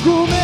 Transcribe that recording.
come